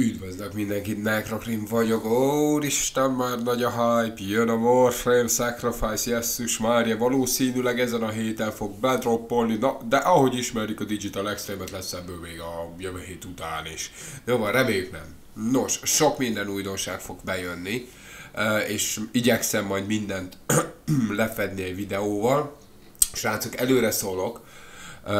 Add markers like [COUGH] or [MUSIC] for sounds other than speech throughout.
Üdvözlök mindenkit, Necrokrim vagyok, úristen, már nagy a hype, jön a Warframe Sacrifice, Jesszus Mária, valószínűleg ezen a héten fog bedroppolni, na, de ahogy ismerjük a Digital Extreme-et, lesz ebből még a jövő hét után is. Jó van, reméljük nem. Nos, sok minden újdonság fog bejönni, eh, és igyekszem majd mindent [CLEARS THROAT] lefedni egy videóval. Srácok, előre szólok,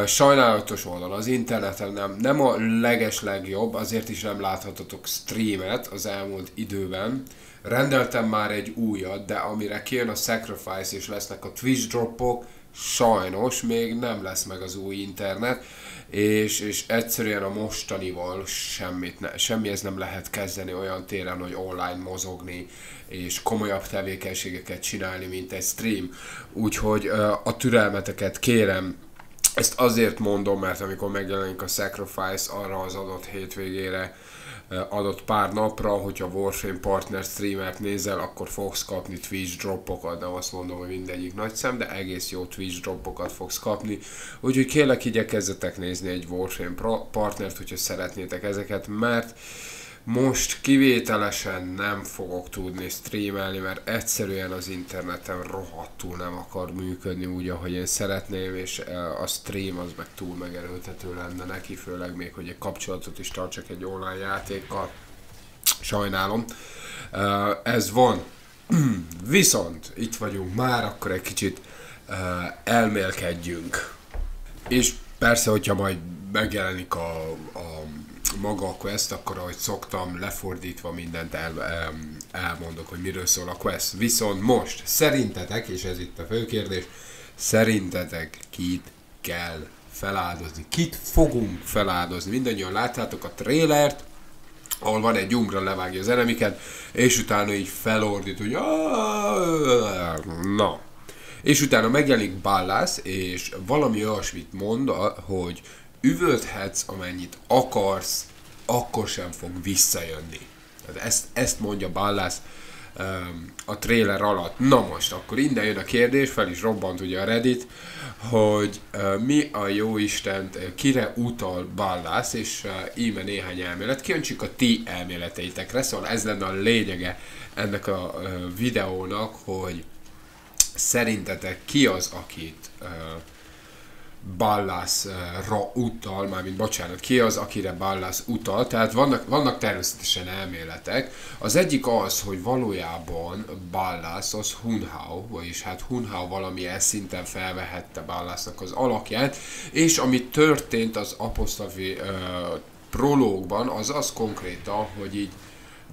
Sajnálatos oldal, az interneten nem, nem a leges legjobb, azért is nem láthatatok streamet az elmúlt időben. Rendeltem már egy újat, de amire kijön a Sacrifice és lesznek a Twitch dropok, sajnos még nem lesz meg az új internet, és, és egyszerűen a mostanival semmit ne, semmihez nem lehet kezdeni olyan téren, hogy online mozogni, és komolyabb tevékenységeket csinálni, mint egy stream. Úgyhogy a türelmeteket kérem, ezt azért mondom, mert amikor megjelenik a Sacrifice arra az adott hétvégére, adott pár napra, hogyha Warframe Partner streamert nézel, akkor fogsz kapni Twitch droppokat, nem azt mondom, hogy mindegyik nagy szem, de egész jó Twitch droppokat fogsz kapni. Úgyhogy kérlek igyekezzetek nézni egy Warframe partnert, hogyha szeretnétek ezeket, mert most kivételesen nem fogok tudni streamelni, mert egyszerűen az internetem rohadtul nem akar működni úgy, ahogy én szeretném, és a stream az meg túl megerőltető lenne neki, főleg még, hogy egy kapcsolatot is tartsak egy online játékkal. Sajnálom. Ez van. [CLEARS THROAT] Viszont itt vagyunk már, akkor egy kicsit elmélkedjünk. És persze, hogyha majd megjelenik a, a maga a quest, akkor ahogy szoktam, lefordítva mindent el, elmondok, hogy miről szól a quest. Viszont most, szerintetek, és ez itt a fő kérdés, szerintetek kit kell feláldozni? Kit fogunk feláldozni? Mindannyian láttátok a trélert, ahol van egy umbra, levágja az enemiket, és utána így felordít, hogy na. És utána megjelenik Ballász, és valami olyasmit mond, hogy üvölthetsz, amennyit akarsz, akkor sem fog visszajönni. Tehát ezt, ezt mondja Ballász um, a trailer alatt. Na most, akkor innen jön a kérdés, fel is robbant ugye a Reddit, hogy uh, mi a jó Isten, uh, kire utal Ballász, és uh, íme néhány elmélet. Kíváncsiak a ti elméleteitekre, szóval ez lenne a lényege ennek a uh, videónak, hogy szerintetek ki az, akit uh, Ballászra utal, mármint bocsánat, ki az, akire Ballász utal, tehát vannak, vannak természetesen elméletek. Az egyik az, hogy valójában Ballász az Hunhau, vagyis hát Hunhau valamilyen szinten felvehette Ballásznak az alakját, és ami történt az apostolfi uh, prológban, az az konkrétan, hogy így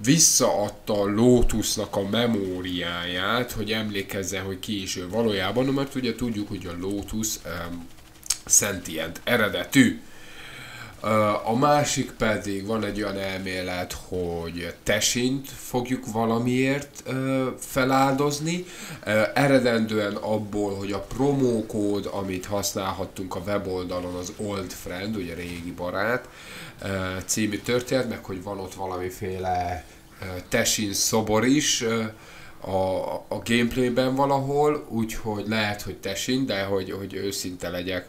visszaadta a Lotusnak a memóriáját, hogy emlékezzen, hogy ki is ő valójában, mert ugye tudjuk, hogy a Lotus um, szentient eredetű. A másik pedig van egy olyan elmélet, hogy Tesint fogjuk valamiért feláldozni, eredendően abból, hogy a promókód, amit használhattunk a weboldalon, az Old Friend, ugye régi barát, című történet, meg hogy van ott valamiféle Tesin szobor is, a, a gameplayben valahol, úgyhogy lehet, hogy Tesin, de hogy, hogy őszinte legyek,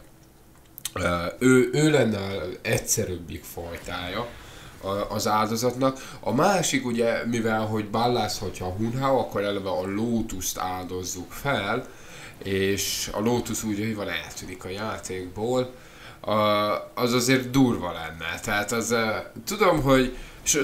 ő, ő lenne egyszerűbbik fajtája az áldozatnak. A másik ugye, mivel hogy Ballász, hogyha Hunhau, akkor eleve a Lotus-t áldozzuk fel, és a Lotus úgy, hogy van eltűnik a játékból, az azért durva lenne. Tehát az, tudom, hogy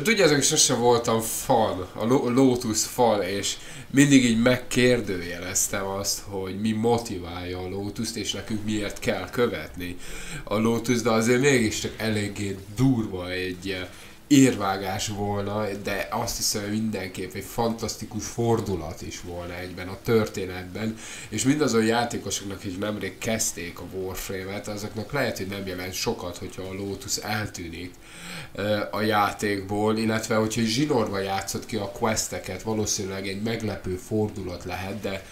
tudjátok, sose voltam fan, a Lotus fan, és mindig így megkérdőjeleztem azt, hogy mi motiválja a Lotus-t, és nekünk miért kell követni a Lotus, de azért mégiscsak eléggé durva egy érvágás volna, de azt hiszem, hogy mindenképp egy fantasztikus fordulat is volna egyben a történetben, és mindazon játékosoknak, akik nemrég kezdték a Warframe-et, azoknak lehet, hogy nem jelent sokat, hogyha a Lotus eltűnik a játékból, illetve hogyha zsinorva játszott ki a questeket, valószínűleg egy meglepő fordulat lehet, de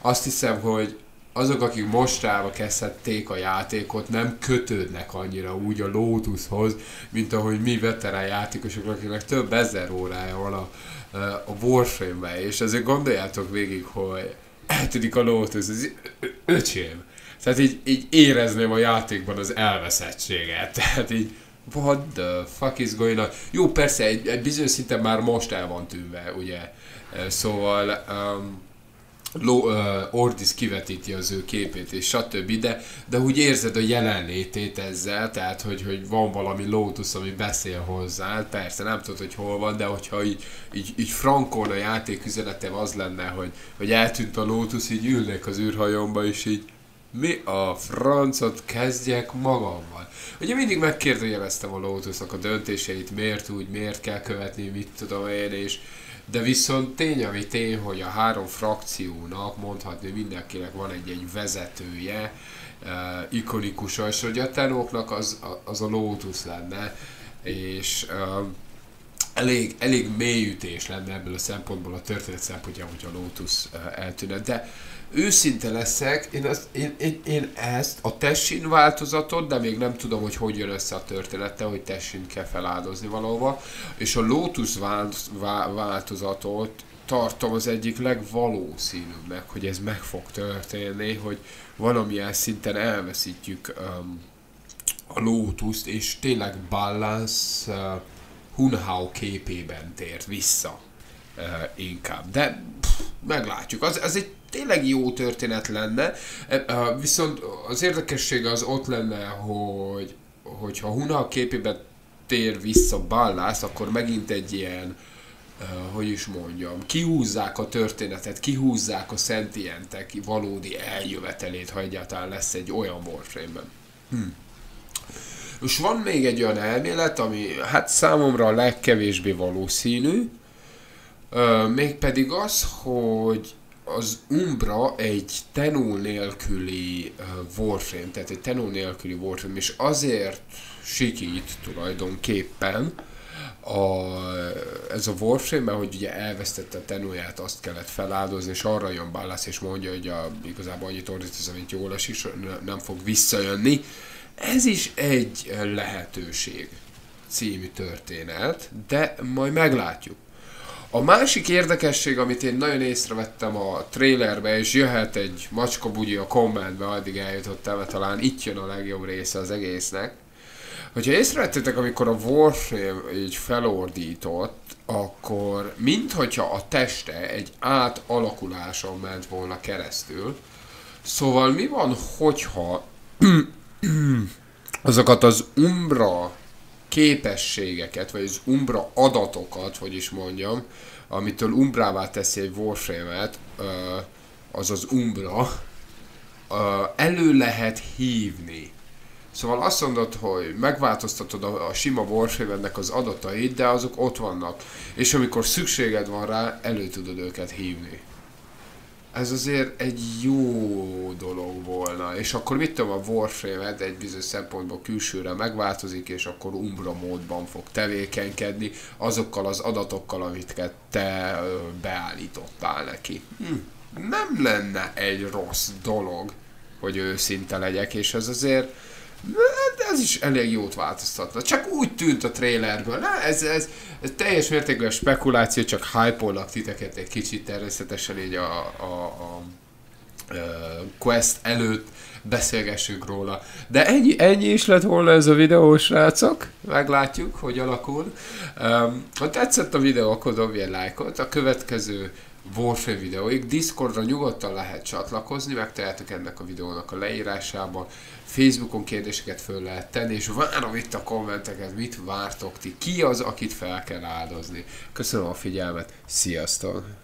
azt hiszem, hogy azok, akik mostában kezdhették a játékot, nem kötődnek annyira úgy a Lotushoz, mint ahogy mi veterán játékosok, akiknek több ezer órája van a, a Warframe-be, és ezért gondoljátok végig, hogy eltűnik a Lotus, ez öcsém. Tehát így, így érezném a játékban az elveszettséget. [LAUGHS] Tehát így what the fuck is going on? Jó, persze, egy, egy bizonyos szinten már most el van tűnve, ugye. Szóval um, Lo, uh, Ordis kivetíti az ő képét, és stb. De, de úgy érzed a jelenlétét ezzel, tehát hogy, hogy van valami Lotus, ami beszél hozzá, persze nem tudod, hogy hol van, de hogyha így, így, így frankon a játék üzenete az lenne, hogy, hogy eltűnt a Lotus, így ülnék az űrhajomba, és így mi a francot kezdjek magammal? Ugye mindig megkérdőjeleztem a Lotusnak a döntéseit, miért úgy, miért kell követni, mit tudom én, és, de viszont tény, ami tény, hogy a három frakciónak mondhatni, mindenkinek van egy-egy vezetője, uh, ikonikus, és hogy a tenóknak az, az a Lotus lenne, és uh, elég, elég mélyütés lenne ebből a szempontból, a történet szempontjából, hogy a Lotus uh, eltűnne. De őszinte leszek, én, azt, én, én, én ezt, a Tessin változatot, de még nem tudom, hogy hogy jön össze a története, hogy Tessin kell feláldozni valahova, és a Lotus vált, változatot tartom az egyik legvalószínűbbnek, hogy ez meg fog történni, hogy valamilyen szinten elveszítjük um, a Lotus-t, és tényleg Ballas uh, Hunhao képében tért vissza uh, inkább. De pff, meglátjuk. Az, az egy tényleg jó történet lenne, e, viszont az érdekessége az ott lenne, hogy hogyha Huna képében tér vissza Ballász, akkor megint egy ilyen, uh, hogy is mondjam, kihúzzák a történetet, kihúzzák a szentientek valódi eljövetelét, ha egyáltalán lesz egy olyan Warframe-ben. Hm. És van még egy olyan elmélet, ami hát számomra a legkevésbé valószínű, mégpedig az, hogy az Umbra egy tenó nélküli Warframe, tehát egy tenó nélküli Warframe, és azért sikít tulajdonképpen a, ez a Warframe, mert hogy ugye elvesztette a tenóját, azt kellett feláldozni, és arra jön Ballas, és mondja, hogy a, igazából annyit ordít, amit jól esik, nem fog visszajönni. Ez is egy lehetőség című történet, de majd meglátjuk. A másik érdekesség, amit én nagyon észrevettem a trailerbe, és jöhet egy macska bugyi a kommentbe, addig eljutottam, mert talán itt jön a legjobb része az egésznek, hogyha észrevettétek, amikor a Warframe így felordított, akkor minthogyha a teste egy átalakuláson ment volna keresztül. Szóval mi van, hogyha [CLEARS THROAT] azokat az Umbra képességeket, vagy az Umbra adatokat, hogy is mondjam, amitől Umbrává teszi egy Warframe-et, az az Umbra, elő lehet hívni. Szóval azt mondod, hogy megváltoztatod a, a sima warframe az adatait, de azok ott vannak. És amikor szükséged van rá, elő tudod őket hívni ez azért egy jó dolog volna. És akkor mit tudom, a warframe egy bizonyos szempontból külsőre megváltozik, és akkor Umbra módban fog tevékenykedni azokkal az adatokkal, amit te beállítottál neki. Hm. Nem lenne egy rossz dolog, hogy őszinte legyek, és ez azért ez is elég jót változtatna. Csak úgy tűnt a trailerből. Na, ez, ez, ez teljes mértékben spekuláció, csak hype titeket egy kicsit természetesen így a, a, a quest előtt beszélgessünk róla. De ennyi, ennyi is lett volna ez a videó, srácok. Meglátjuk, hogy alakul. Um, ha tetszett a videó, akkor dobj egy lájkot. A következő Warframe videóig. Discordra nyugodtan lehet csatlakozni, megtaláltok ennek a videónak a leírásában. Facebookon kérdéseket föl lehet tenni, és várom itt a kommenteket, mit vártok ti, ki az, akit fel kell áldozni. Köszönöm a figyelmet, sziasztok!